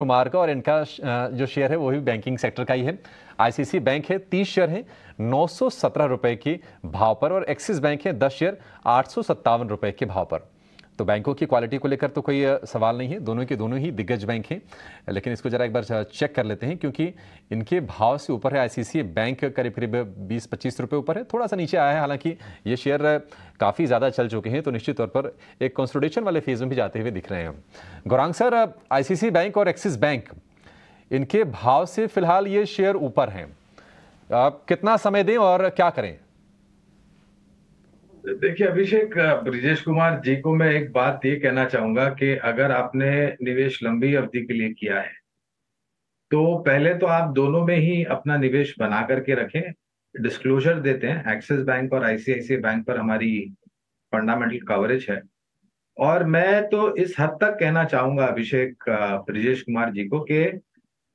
कुमार का और इनका जो शेयर है वो भी बैंकिंग सेक्टर का ही है। आईसीसी बैंक है, तीस शेयर है, नौ सौ सत्रह रुपए के भाव पर और एक्सिस बैंक है, दस शेयर, आठ सौ सत्तावन रुपए के भाव पर। तो बैंकों की क्वालिटी को लेकर तो कोई सवाल नहीं है। दोनों के दोनों ही दिग्गज बैंक हैं। लेकिन इसको जरा एक बार चेक कर लेते हैं क्योंकि इनके भाव से ऊपर है आईसीसी बैंक करीब करीब बीस पच्चीस रुपये ऊपर है। थोड़ा सा नीचे आया है, हालाँकि ये शेयर काफ़ी ज़्यादा चल चुके हैं। तो निश्चित तौर पर एक कंसोलिडेशन वाले फ़ेज़ में भी जाते हुए दिख रहे हैं गौरांग सर आई बैंक और एक्सिस बैंक इनके भाव से फ़िलहाल ये शेयर ऊपर हैं। आप कितना समय दें और क्या करें? देखिए अभिषेक ब्रिजेश कुमार जी को मैं एक बात ये कहना चाहूँगा कि अगर आपने निवेश लंबी अवधि के लिए किया है तो पहले तो आप दोनों में ही अपना निवेश बना करके रखें डिस्क्लोजर देते हैं एक्सिस बैंक और आईसीआईसीआई बैंक पर हमारी फंडामेंटल कवरेज है। और मैं तो इस हद तक कहना चाहूँगा अभिषेक ब्रिजेश कुमार जी को कि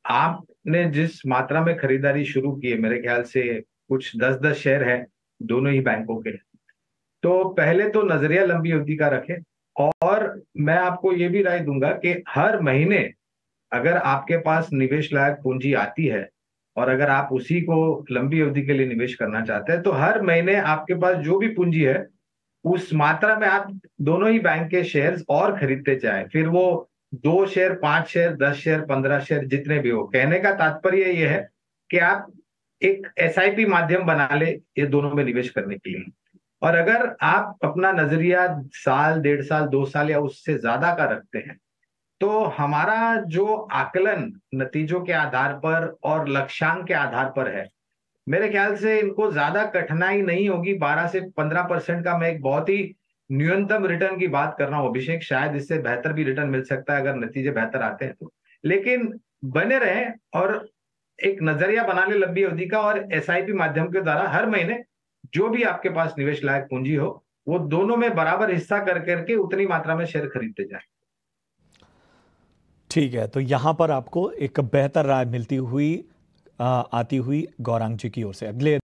आपने जिस मात्रा में खरीदारी शुरू की है, मेरे ख्याल से कुछ दस दस शेयर है दोनों ही बैंकों के। तो पहले तो नज़रिया लंबी अवधि का रखें। और मैं आपको ये भी राय दूँगा कि हर महीने अगर आपके पास निवेश लायक पूंजी आती है और अगर आप उसी को लंबी अवधि के लिए निवेश करना चाहते हैं तो हर महीने आपके पास जो भी पूंजी है, उस मात्रा में आप दोनों ही बैंक के शेयर्स और खरीदते चाहे फिर वो दो शेयर पाँच शेयर दस शेयर पंद्रह शेयर जितने भी हो। कहने का तात्पर्य ये है कि आप एक एसआईपी माध्यम बना ले ये दोनों में निवेश करने के लिए। और अगर आप अपना नज़रिया साल, डेढ़ साल, दो साल या उससे ज़्यादा का रखते हैं तो हमारा जो आकलन नतीजों के आधार पर और लक्ष्यांक के आधार पर है, मेरे ख्याल से इनको ज़्यादा कठिनाई नहीं होगी। 12 से 15 परसेंट का मैं एक बहुत ही न्यूनतम रिटर्न की बात कर रहा हूँ। अभिषेक, शायद इससे बेहतर भी रिटर्न मिल सकता है अगर नतीजे बेहतर आते हैं तो। लेकिन बने रहे और एक नज़रिया बना ले लंबी अवधि का और एसआईपी माध्यम के द्वारा हर महीने जो भी आपके पास निवेश लायक पूंजी हो, वो दोनों में बराबर हिस्सा कर करके उतनी मात्रा में शेयर खरीदते जाए। ठीक है तो यहाँ पर आपको एक बेहतर राय मिलती हुई आती हुई गौरांग जी की ओर से। अगले